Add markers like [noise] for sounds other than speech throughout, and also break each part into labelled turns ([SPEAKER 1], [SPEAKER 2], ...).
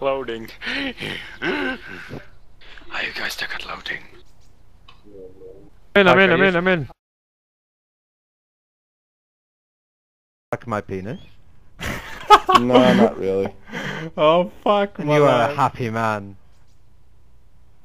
[SPEAKER 1] Loading. Are you guys stuck at loading?
[SPEAKER 2] I'm in, I'm in,
[SPEAKER 3] Okay,
[SPEAKER 2] I'm in, I'm in.
[SPEAKER 4] Fuck my penis. [laughs]
[SPEAKER 5] no, not really. [laughs]
[SPEAKER 3] Oh fuck,
[SPEAKER 4] And
[SPEAKER 3] my
[SPEAKER 4] you are a happy man.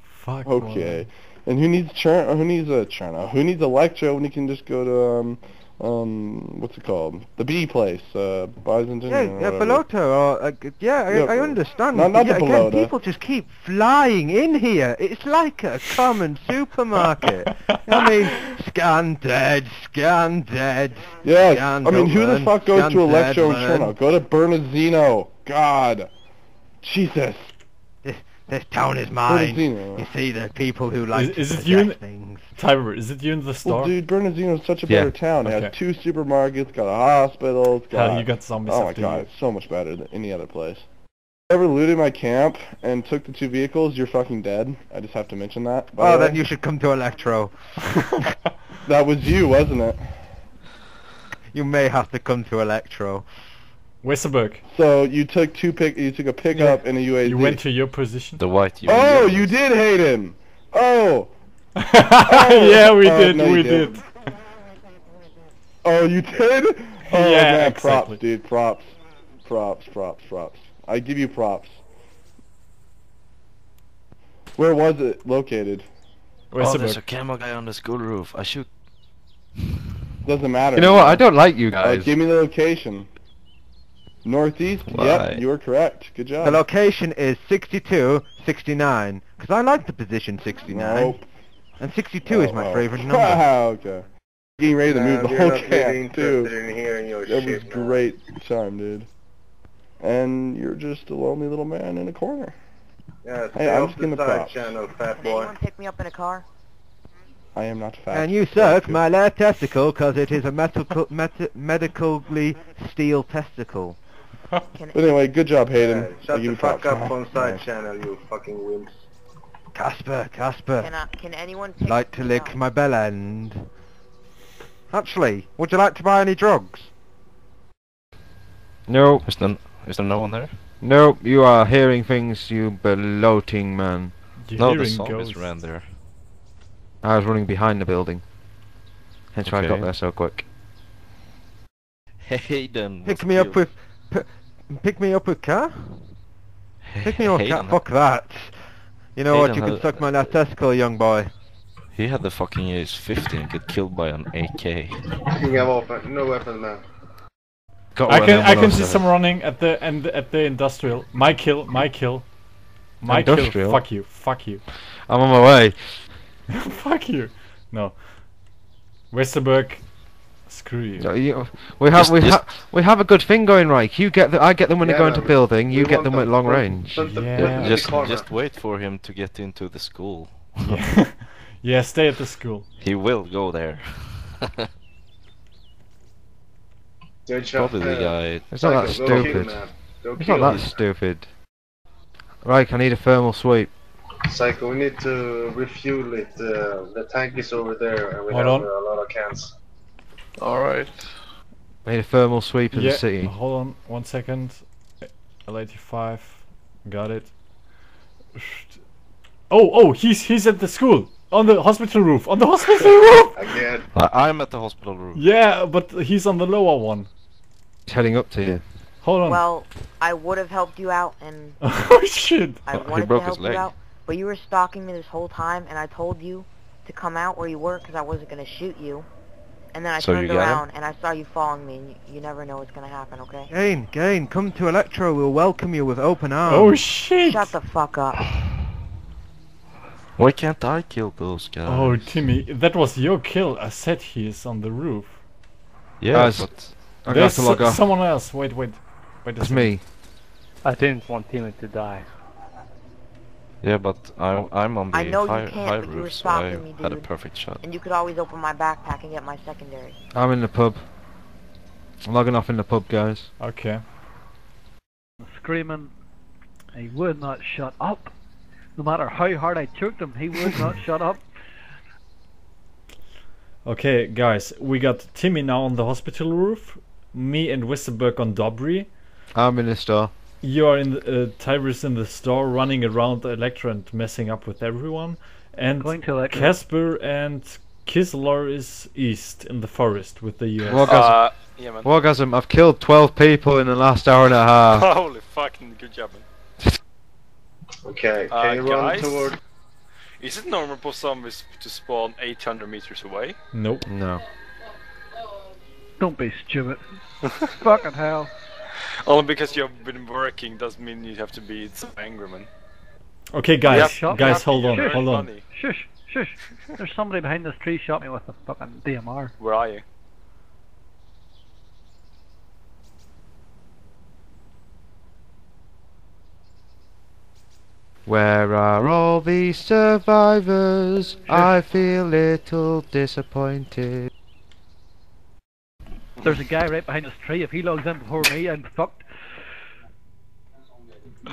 [SPEAKER 3] Fuck. my
[SPEAKER 5] Okay. And who needs Cherno? Who needs a Cherno? Who needs Electro when you can just go to um um what's it called? The B place, uh, Byzanton.
[SPEAKER 4] Yeah,
[SPEAKER 5] or
[SPEAKER 4] yeah. Pelota, or, uh, yeah, I,
[SPEAKER 5] Yeah,
[SPEAKER 4] I understand.
[SPEAKER 5] not- not
[SPEAKER 4] yeah,
[SPEAKER 5] the
[SPEAKER 4] again, people just keep flying in here. It's like a common [laughs] supermarket. I mean, scan dead, scan dead.
[SPEAKER 5] Yes.
[SPEAKER 4] Scan
[SPEAKER 5] I mean, who the fuck goes to Electro and. Cherno? Go to Bernardino. God. Jesus.
[SPEAKER 4] This, this town is mine.
[SPEAKER 5] Bernardino.
[SPEAKER 4] You see, the people who like
[SPEAKER 3] Is- is
[SPEAKER 4] to
[SPEAKER 3] it you
[SPEAKER 4] possess
[SPEAKER 3] in-
[SPEAKER 4] things.
[SPEAKER 3] Tiber, is it you in the
[SPEAKER 5] Well,
[SPEAKER 3] store?
[SPEAKER 5] dude, Bernardino is such a
[SPEAKER 2] Yeah.
[SPEAKER 5] better town. It has
[SPEAKER 3] Okay.
[SPEAKER 5] two supermarkets, got a hospital. It's got,
[SPEAKER 3] Hell, you got zombies
[SPEAKER 5] oh my
[SPEAKER 3] after
[SPEAKER 5] god,
[SPEAKER 3] you.
[SPEAKER 5] it's so much better than any other place. Ever looted my camp and took the two vehicles? You're fucking dead. I just have to mention that. by
[SPEAKER 4] Oh,
[SPEAKER 5] the
[SPEAKER 4] then you should come to Electro. [laughs]
[SPEAKER 5] That was you, wasn't it?
[SPEAKER 4] You may have to come to Electro.
[SPEAKER 3] Westerberg,
[SPEAKER 5] So you took two pick, you took a pickup and a UAZ.
[SPEAKER 3] you went to your position?
[SPEAKER 6] The white
[SPEAKER 5] Oh, you did hate him. Oh, [laughs]
[SPEAKER 3] yeah, we
[SPEAKER 5] Oh,
[SPEAKER 3] did,
[SPEAKER 5] no,
[SPEAKER 3] we did.
[SPEAKER 5] oh, you did. [laughs] Oh
[SPEAKER 3] Yeah,
[SPEAKER 5] man,
[SPEAKER 3] exactly.
[SPEAKER 5] props, dude. Props, props, props, props. I give you props. Where was it located?
[SPEAKER 6] Oh, there's a
[SPEAKER 3] Westerberg.
[SPEAKER 6] camo guy on the school roof. I shoot.
[SPEAKER 5] Doesn't matter.
[SPEAKER 2] You know what? I don't like you
[SPEAKER 5] Uh,
[SPEAKER 2] guys.
[SPEAKER 5] give me the location. Northeast.
[SPEAKER 6] Why?
[SPEAKER 5] Yep, you were correct. Good job.
[SPEAKER 4] The location is 62, 69, because I like the position 69,
[SPEAKER 5] Nope.
[SPEAKER 4] and 62 is my
[SPEAKER 5] Oh, oh.
[SPEAKER 4] favorite number.
[SPEAKER 5] Wow, [laughs] okay. Getting ready to move the whole camp too.
[SPEAKER 7] interested in hearing your
[SPEAKER 5] That was
[SPEAKER 7] shit, man.
[SPEAKER 5] great time, dude. And you're just a lonely little man in a corner.
[SPEAKER 7] Yeah,
[SPEAKER 5] Hey, I'm just
[SPEAKER 7] the
[SPEAKER 5] gonna
[SPEAKER 7] side
[SPEAKER 5] props.
[SPEAKER 7] channel, fat
[SPEAKER 8] Can
[SPEAKER 7] boy.
[SPEAKER 8] anyone pick me up in a car?
[SPEAKER 5] I am not fat.
[SPEAKER 4] And you suck my left testicle because it is a medical, meta, medically steel testicle.
[SPEAKER 8] Can [laughs]
[SPEAKER 5] But anyway, good job, Hayden.
[SPEAKER 7] Yeah, shut the fuck
[SPEAKER 5] props.
[SPEAKER 7] up on side channel, you fucking wimps.
[SPEAKER 4] Kasper, Kasper,
[SPEAKER 8] can I, can anyone pick
[SPEAKER 4] like to lick
[SPEAKER 8] up?
[SPEAKER 4] my bell end. Actually, would you like to buy any drugs?
[SPEAKER 2] No,
[SPEAKER 6] Is there, is there no one there?
[SPEAKER 2] no, you are hearing things, you bloating man.
[SPEAKER 3] You're
[SPEAKER 6] no, the
[SPEAKER 3] hearing
[SPEAKER 6] zombies
[SPEAKER 3] ghosts.
[SPEAKER 6] ran there.
[SPEAKER 2] I was running behind the building. Hence why I got there so quick.
[SPEAKER 6] Hayden.
[SPEAKER 4] Pick me
[SPEAKER 6] the
[SPEAKER 4] up with, p- pick me up with car? Pick me up with car?
[SPEAKER 6] Hayden,
[SPEAKER 4] Fuck that. You know what? You can suck my last testicle, young boy.
[SPEAKER 6] He had the fucking AS-50 and get killed by an AK.
[SPEAKER 7] Inga vapen, no weapon man.
[SPEAKER 2] Got
[SPEAKER 3] I can I
[SPEAKER 2] oh
[SPEAKER 3] can see some running at the and at the industrial. My kill, my kill. My kill. Fuck you. Fuck you.
[SPEAKER 2] I'm on my way. [laughs]
[SPEAKER 3] Fuck you. No. Westerberg. Screw you.
[SPEAKER 2] So you- We have
[SPEAKER 6] Just-
[SPEAKER 2] we
[SPEAKER 6] just-
[SPEAKER 2] have we have a good thing going, right? You get the I get them when they go into
[SPEAKER 7] man.
[SPEAKER 2] building. You get
[SPEAKER 7] want
[SPEAKER 2] them at long range.
[SPEAKER 7] the-
[SPEAKER 3] Yeah.
[SPEAKER 6] Just, just wait for him to get into the school. [laughs]
[SPEAKER 3] Yeah. yeah. Stay at the school.
[SPEAKER 6] He will go there. [laughs]
[SPEAKER 7] Good job.
[SPEAKER 6] Probably the guy.
[SPEAKER 2] It's not that
[SPEAKER 7] Psycho, go kill
[SPEAKER 2] stupid. It's not that stupid. Right, I need a thermal sweep.
[SPEAKER 7] Psycho, we need to refuel it. Uh, the tank is over there, and we
[SPEAKER 3] Hold
[SPEAKER 7] have
[SPEAKER 3] on.
[SPEAKER 7] a lot of cans.
[SPEAKER 1] Alright.
[SPEAKER 2] I need a thermal sweep of
[SPEAKER 3] yeah.
[SPEAKER 2] the city.
[SPEAKER 3] Hold on one second. L85. Got it. Oh oh he's he's at the school on the hospital roof on the [laughs] hospital roof.
[SPEAKER 7] Again.
[SPEAKER 6] I- I'm at the hospital roof.
[SPEAKER 3] Yeah, but he's on the lower one.
[SPEAKER 2] He's heading up to you.
[SPEAKER 3] Hold on.
[SPEAKER 8] Well, I would have helped you out, and [laughs]
[SPEAKER 3] oh shit.
[SPEAKER 8] I
[SPEAKER 6] Oh, he
[SPEAKER 8] wanted to
[SPEAKER 6] broke his
[SPEAKER 8] help you out, but you were stalking me this whole time, and I told you to come out where you were because I wasn't gonna shoot you. And then I
[SPEAKER 6] So
[SPEAKER 8] turned
[SPEAKER 6] got him?
[SPEAKER 8] around and I saw you following me, and you, you never know what's gonna happen, okay?
[SPEAKER 4] Gain, Gain, come to Electro. We'll welcome you with open arms.
[SPEAKER 3] Oh shit.
[SPEAKER 8] Shut the fuck up.
[SPEAKER 6] Why can't I kill those guys?
[SPEAKER 3] Oh Timmy, that was your kill. I said he is on the roof.
[SPEAKER 6] yeah,
[SPEAKER 2] Guys,
[SPEAKER 6] but
[SPEAKER 2] I got
[SPEAKER 3] There's
[SPEAKER 2] to log
[SPEAKER 3] so-
[SPEAKER 2] off.
[SPEAKER 3] someone else. Wait, wait. Wait it's
[SPEAKER 2] me.
[SPEAKER 9] I didn't want Timmy to die.
[SPEAKER 6] Yeah, but I'm I'm on the
[SPEAKER 8] I know you
[SPEAKER 6] high,
[SPEAKER 8] can't,
[SPEAKER 6] high
[SPEAKER 8] but you were
[SPEAKER 6] roof, so I
[SPEAKER 8] stopping me,
[SPEAKER 6] had a perfect shot.
[SPEAKER 8] And you could always open my backpack and get my secondary.
[SPEAKER 2] I'm in the pub. I'm logging off in the pub, guys.
[SPEAKER 3] Okay.
[SPEAKER 9] Screaming, he would not shut up. No matter how hard I choked him, he would not shut up. [laughs]
[SPEAKER 3] Okay, guys, we got Timmy now on the hospital roof. Me and Westerberg on Dobry.
[SPEAKER 2] I'm in the store.
[SPEAKER 3] You are in the, uh, Tiberius in the store running around the Electro and messing up with everyone, and
[SPEAKER 9] Going to
[SPEAKER 3] Kasper and Kislar is east in the forest with the US.
[SPEAKER 2] Orgasm.
[SPEAKER 1] Uh, yeah, man.
[SPEAKER 2] Wargasm, I've killed 12 people in the last hour and a half. [laughs]
[SPEAKER 1] Holy fucking good job, man.
[SPEAKER 7] Okay,
[SPEAKER 1] Uh,
[SPEAKER 7] can you run
[SPEAKER 1] guys?
[SPEAKER 7] toward?
[SPEAKER 1] Is it normal for zombies to spawn 800 meters away?
[SPEAKER 3] Nope.
[SPEAKER 2] No.
[SPEAKER 9] Don't be stupid. [laughs] Fucking hell. [laughs]
[SPEAKER 1] Only because you've been working doesn't mean you have to be so angry, man.
[SPEAKER 3] Okay, guys,
[SPEAKER 1] Yep,
[SPEAKER 3] guys,
[SPEAKER 9] up.
[SPEAKER 3] hold on,
[SPEAKER 1] You're
[SPEAKER 3] hold on.
[SPEAKER 1] funny.
[SPEAKER 9] Shush, shush. There's somebody behind this tree shot me with a fucking DMR.
[SPEAKER 1] Where are you?
[SPEAKER 2] Where are all these survivors? I feel a little disappointed.
[SPEAKER 9] There's a guy right behind this tree. If he logs in before me, I'm fucked.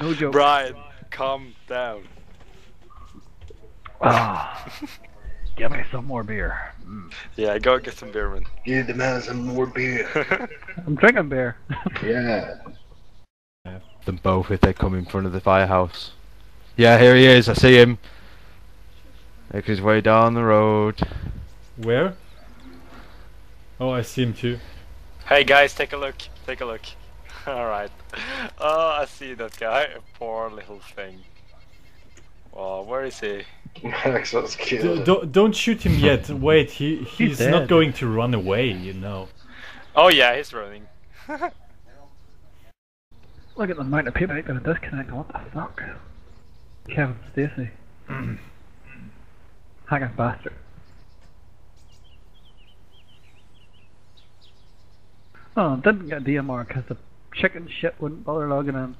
[SPEAKER 9] No joke.
[SPEAKER 1] Brian, calm down.
[SPEAKER 9] Ah. Give me some more beer.
[SPEAKER 1] Yeah, go get some beer, man.
[SPEAKER 7] Give the man some more beer. [laughs]
[SPEAKER 9] I'm drinking beer. [laughs]
[SPEAKER 7] yeah.
[SPEAKER 2] Them both if they come in front of the firehouse. Yeah, here he is. I see him. Make his way down the road.
[SPEAKER 3] Where? Oh, I see him too.
[SPEAKER 1] Hey guys, take a look. Take a look. [laughs] Alright. Oh, I see that guy. Poor little thing. Oh, where is he? [laughs]
[SPEAKER 7] Max was killed.
[SPEAKER 3] don't don't shoot him yet. [laughs] Wait, he he's not going to run away, you know.
[SPEAKER 1] Oh yeah, he's running.
[SPEAKER 9] Look at the amount of people going to disconnect. What the fuck? Kevin Stacy. [clears throat] Hacking bastard. Oh, didn't get DMR because the chicken shit wouldn't bother logging in.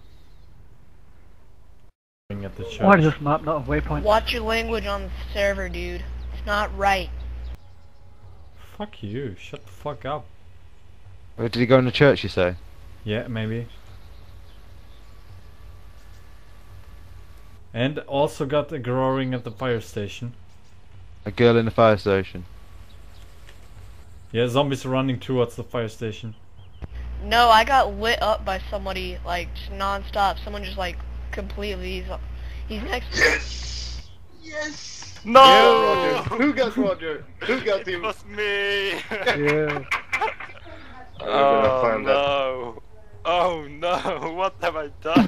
[SPEAKER 3] At the church.
[SPEAKER 9] Why does this map not have waypoints?
[SPEAKER 10] Watch your language on the server, dude. It's not right.
[SPEAKER 3] Fuck you! Shut the fuck up.
[SPEAKER 2] Where did he go in the church, you say?
[SPEAKER 3] Yeah, maybe. And also got a growing at the fire station.
[SPEAKER 2] A girl in the fire station.
[SPEAKER 3] Yeah, zombies are running towards the fire station.
[SPEAKER 10] No, I got lit up by somebody like just non-stop. Someone just like completely. He's, he's next.
[SPEAKER 7] Yes. Yes.
[SPEAKER 1] No!
[SPEAKER 7] Yeah, Roger. Who got Roger? Who got
[SPEAKER 1] It
[SPEAKER 7] him?
[SPEAKER 1] was me! [laughs]
[SPEAKER 9] Yeah. [laughs]
[SPEAKER 1] Oh
[SPEAKER 7] find that.
[SPEAKER 1] no! Oh no! [laughs] What have I done?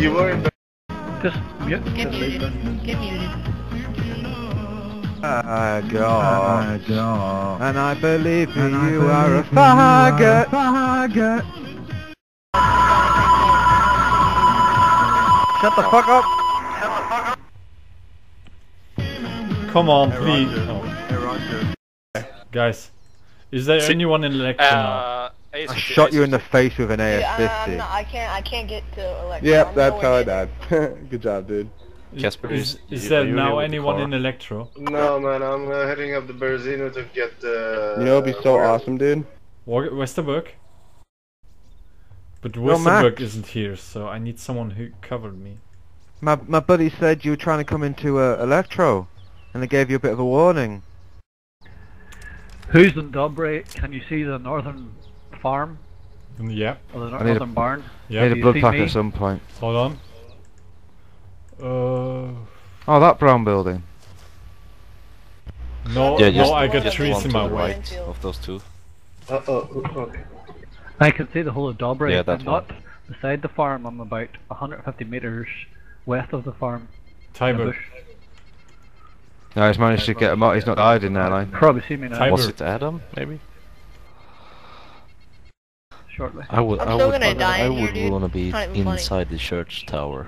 [SPEAKER 7] You were in the
[SPEAKER 9] Just mute.
[SPEAKER 10] Get muted. Get muted.
[SPEAKER 4] Ah, God. And I believe you, you are a faggot. Faggot. Shut the fuck up.
[SPEAKER 3] Come on, please. Oh. Guys, is there
[SPEAKER 1] Si-
[SPEAKER 3] anyone in Electro now?
[SPEAKER 1] Uh,
[SPEAKER 4] I shot
[SPEAKER 1] Ace
[SPEAKER 4] you in the face with an
[SPEAKER 10] Dude, I, I'm
[SPEAKER 4] AS-50.
[SPEAKER 10] not, I can't. I can't get to Electro.
[SPEAKER 5] Yep,
[SPEAKER 10] I'm
[SPEAKER 5] that's how I died. [laughs] Good job, dude.
[SPEAKER 6] Kasper,
[SPEAKER 3] Is,
[SPEAKER 6] is-
[SPEAKER 3] is there now
[SPEAKER 6] here with the
[SPEAKER 3] anyone in Electro?
[SPEAKER 7] No, man, I'm uh, heading up the Berzino to get the.
[SPEAKER 5] You know what'd be so
[SPEAKER 7] where-
[SPEAKER 5] awesome, dude?
[SPEAKER 3] Wa- Westerberg? But
[SPEAKER 4] No,
[SPEAKER 3] Westerberg
[SPEAKER 4] Max.
[SPEAKER 3] isn't here, so I need someone who covered me.
[SPEAKER 4] My my buddy said you were trying to come into uh, Electro, and they gave you a bit of a warning.
[SPEAKER 9] Who's in Dobre? Can you see the northern farm?
[SPEAKER 3] Yeah,
[SPEAKER 9] Or the nor-
[SPEAKER 2] I need a-
[SPEAKER 9] northern barn?
[SPEAKER 3] yeah.
[SPEAKER 2] Need a
[SPEAKER 9] you
[SPEAKER 2] blood pack
[SPEAKER 9] me?
[SPEAKER 2] at some point.
[SPEAKER 3] Hold on. Uh,
[SPEAKER 2] Oh, that brown building.
[SPEAKER 3] no,
[SPEAKER 6] Yeah,
[SPEAKER 3] no, I got
[SPEAKER 6] just
[SPEAKER 3] trees in my way.
[SPEAKER 6] right of those two.
[SPEAKER 7] Uh oh, okay.
[SPEAKER 9] I can see the whole of Dobre.
[SPEAKER 6] Yeah, that's
[SPEAKER 9] not beside the farm. I'm about 150 meters west of the farm. in
[SPEAKER 3] Tiber.
[SPEAKER 2] No, he's managed to get him out. He's not died in there, like.
[SPEAKER 9] Probably see me now
[SPEAKER 3] Tiber.
[SPEAKER 6] Was it Adam, maybe?
[SPEAKER 9] shortly.
[SPEAKER 6] I would,
[SPEAKER 10] I'm
[SPEAKER 6] I
[SPEAKER 10] still
[SPEAKER 6] would,
[SPEAKER 10] gonna die
[SPEAKER 6] I
[SPEAKER 10] in here,
[SPEAKER 6] would
[SPEAKER 10] dude.
[SPEAKER 6] want to be
[SPEAKER 10] It's funny.
[SPEAKER 6] inside the church tower.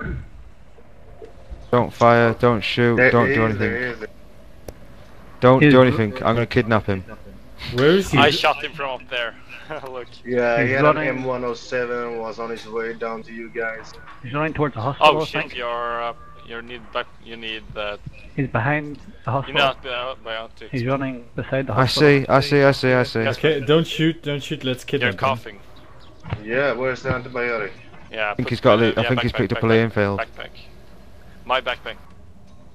[SPEAKER 6] [clears throat]
[SPEAKER 2] Don't fire, don't shoot,
[SPEAKER 7] There
[SPEAKER 2] don't
[SPEAKER 7] he
[SPEAKER 2] do
[SPEAKER 7] is, there
[SPEAKER 2] anything.
[SPEAKER 7] there.
[SPEAKER 2] Don't
[SPEAKER 9] He's-
[SPEAKER 2] do anything. I'm gonna kidnap him.
[SPEAKER 3] Where is he?
[SPEAKER 1] I shot him from up there. [laughs] Look.
[SPEAKER 7] Yeah, he
[SPEAKER 9] He's
[SPEAKER 7] had
[SPEAKER 9] running-
[SPEAKER 7] an M107, was on his way down to you guys.
[SPEAKER 9] He's running towards the hospital.
[SPEAKER 1] Oh
[SPEAKER 9] I
[SPEAKER 1] shit!
[SPEAKER 9] think.
[SPEAKER 1] You're uh, you need back. You need that.
[SPEAKER 9] He's behind the
[SPEAKER 1] You're
[SPEAKER 9] hospital.
[SPEAKER 1] not uh, biotic.
[SPEAKER 9] He's running beside the hospital.
[SPEAKER 2] I see, I see, I see, I see.
[SPEAKER 3] Okay, don't shoot, don't shoot. Let's
[SPEAKER 1] You're
[SPEAKER 3] kidnap him.
[SPEAKER 1] coughing.
[SPEAKER 7] Yeah, where's the antibiotic?
[SPEAKER 1] Yeah.
[SPEAKER 2] I think he's got. a- I
[SPEAKER 1] yeah,
[SPEAKER 2] think he's
[SPEAKER 1] backpack,
[SPEAKER 2] picked up a
[SPEAKER 1] backpack,
[SPEAKER 2] Lee Enfield.
[SPEAKER 1] Backpack. My backpack.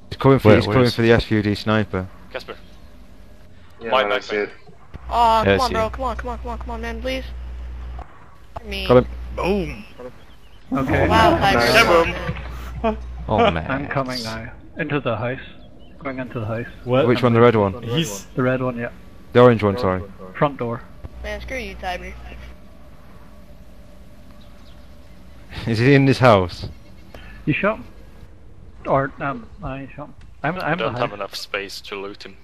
[SPEAKER 2] He's coming for.
[SPEAKER 6] Where-
[SPEAKER 2] He's coming
[SPEAKER 6] is
[SPEAKER 2] for the SVD sniper.
[SPEAKER 1] Kasper.
[SPEAKER 7] Yeah,
[SPEAKER 1] My
[SPEAKER 7] I
[SPEAKER 1] back
[SPEAKER 7] see.
[SPEAKER 10] Aw,
[SPEAKER 6] Yeah,
[SPEAKER 10] come
[SPEAKER 6] I
[SPEAKER 10] on, bro.
[SPEAKER 6] him.
[SPEAKER 10] Come on, come on, come on, come on, man, please. Me.
[SPEAKER 2] Got him.
[SPEAKER 5] Boom.
[SPEAKER 9] Okay.
[SPEAKER 10] Wow, Tiger.
[SPEAKER 7] Nice.
[SPEAKER 10] come on.
[SPEAKER 6] Oh man.
[SPEAKER 9] I'm coming now. Into the house. Going into the house.
[SPEAKER 3] What?
[SPEAKER 2] Which one? The red one?
[SPEAKER 3] He's
[SPEAKER 9] The red one, yeah.
[SPEAKER 2] The orange one, sorry.
[SPEAKER 9] Front door.
[SPEAKER 10] Man, screw you, Tiber.
[SPEAKER 2] Is he in this house?
[SPEAKER 9] You shot him? Or, um, I shot him. I'm,
[SPEAKER 1] I
[SPEAKER 9] I'm the
[SPEAKER 1] don't have enough space to loot him.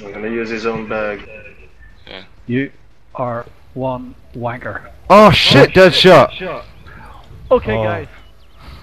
[SPEAKER 7] I'm gonna use his own bag.
[SPEAKER 9] You are one wanker.
[SPEAKER 2] Oh shit! Dead shot.
[SPEAKER 9] Okay,
[SPEAKER 3] Oh.
[SPEAKER 9] guys.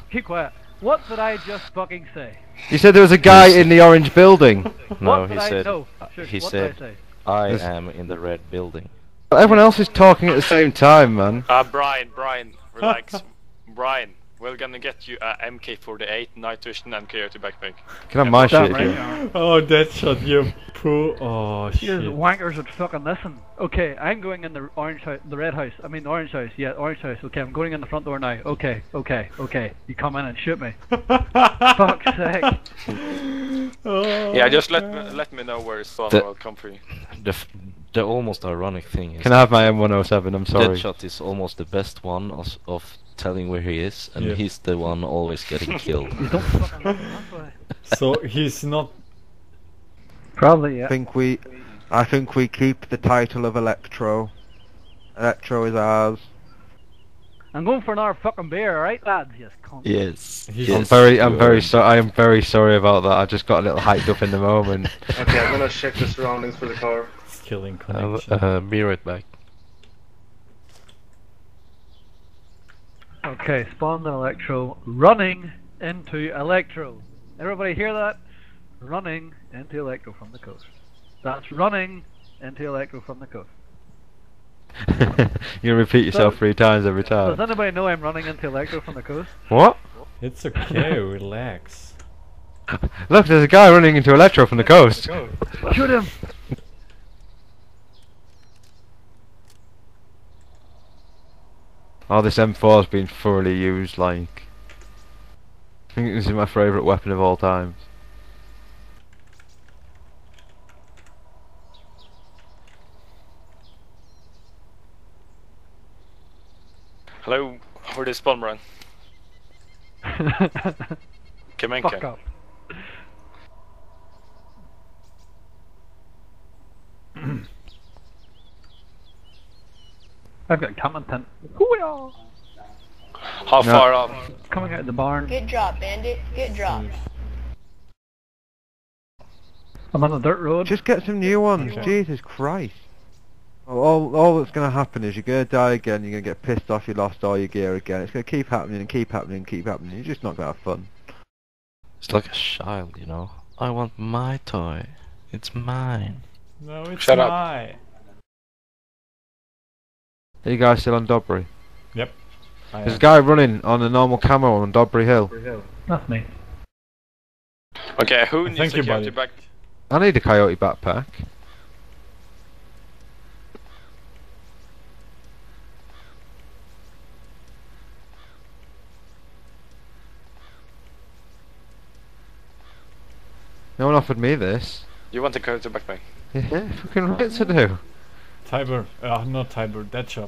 [SPEAKER 9] Keep quiet. What did I just fucking say?
[SPEAKER 2] You said there was a guy in the orange building.
[SPEAKER 6] No,
[SPEAKER 9] what
[SPEAKER 6] he
[SPEAKER 9] did I,
[SPEAKER 6] said.
[SPEAKER 9] no, shush,
[SPEAKER 6] he
[SPEAKER 9] what
[SPEAKER 6] said,
[SPEAKER 9] did I say?
[SPEAKER 6] I am in the red building.
[SPEAKER 2] Everyone else is talking at the same time, man.
[SPEAKER 1] Uh, Brian, Brian, relax. [laughs] Brian, we're gonna get you a MK48, night vision, and coyote backpack.
[SPEAKER 2] Can I have my
[SPEAKER 9] Damn
[SPEAKER 2] shit
[SPEAKER 9] right
[SPEAKER 2] again?
[SPEAKER 3] Oh, that shot, you poo. Oh,
[SPEAKER 9] You
[SPEAKER 3] shit.
[SPEAKER 9] wankers would fucking listen. Okay, I'm going in the orange house, the red house. I mean the orange house. Yeah, orange house. Okay, I'm going in the front door now. Okay, okay, okay. You come in and shoot me. [laughs] Fuck's sake. [laughs]
[SPEAKER 3] Oh,
[SPEAKER 1] Yeah, just let me, let me know where it's spawn,
[SPEAKER 6] The-
[SPEAKER 1] I'll come for you.
[SPEAKER 6] The f- the almost ironic thing is
[SPEAKER 2] Can I have my M107? I'm sorry.
[SPEAKER 6] Deadshot is almost the best one of, of telling where he is, and
[SPEAKER 3] Yeah.
[SPEAKER 6] he's the one always getting [laughs] killed.
[SPEAKER 9] You don't fucking listen, that's. [laughs]
[SPEAKER 3] So he's not.
[SPEAKER 9] Probably, yeah.
[SPEAKER 4] I think we, I think we keep the title of Electro. Electro is ours.
[SPEAKER 9] I'm going for another fucking beer, alright, lads? Yes, cunt.
[SPEAKER 6] yes.
[SPEAKER 3] He's-
[SPEAKER 2] I'm very, I'm very sorry. I am very sorry about that. I just got a little hyped up in the moment. [laughs]
[SPEAKER 7] Okay, I'm gonna check the surroundings for the car.
[SPEAKER 3] It's killing connection.
[SPEAKER 6] uh, be right back.
[SPEAKER 9] Okay, spawned an Electro, running into Electro. Everybody hear that? Running into Electro from the coast. That's running into Electro from the coast. [laughs]
[SPEAKER 2] you repeat yourself
[SPEAKER 9] So-
[SPEAKER 2] three times every time.
[SPEAKER 9] Does
[SPEAKER 2] time.
[SPEAKER 9] anybody know I'm running into Electro from the coast?
[SPEAKER 2] What?
[SPEAKER 3] It's okay, [laughs] relax.
[SPEAKER 2] Look, there's a guy running into Electro from the coast.
[SPEAKER 9] Shoot him!
[SPEAKER 2] Oh, this M4's been thoroughly used, like. I think this is my favourite weapon of all time.
[SPEAKER 1] Hello, where is spawn, Brian? Kamenka.
[SPEAKER 9] Fuck up. I've got comment tent. Hoo-yah!
[SPEAKER 1] How
[SPEAKER 2] No.
[SPEAKER 1] far up?
[SPEAKER 9] Coming out of the barn.
[SPEAKER 10] Get dropped, bandit. Get dropped.
[SPEAKER 9] I'm on the dirt road.
[SPEAKER 4] Just get some new ones. Jesus Christ. All, all that's going to happen is you're going to die again, you're going to get pissed off you lost all your gear again. It's going to keep happening and keep happening and keep happening. You're just not going to have fun.
[SPEAKER 6] It's like a child, you know. I want my toy. It's mine.
[SPEAKER 3] No, it's
[SPEAKER 1] Shut up.
[SPEAKER 3] My.
[SPEAKER 2] Are you guys still on Dobry?
[SPEAKER 3] I
[SPEAKER 2] There's a guy running on a normal camo on Dobry Hill.
[SPEAKER 9] That's me.
[SPEAKER 1] Okay, who needs
[SPEAKER 3] Thank
[SPEAKER 1] a
[SPEAKER 3] you,
[SPEAKER 1] coyote
[SPEAKER 3] buddy.
[SPEAKER 1] back?
[SPEAKER 2] I need a coyote backpack. No one offered me this.
[SPEAKER 1] You want a coyote backpack?
[SPEAKER 2] Yeah, fucking right to do.
[SPEAKER 3] Tiber. Uh, not Tiber, Deadshot.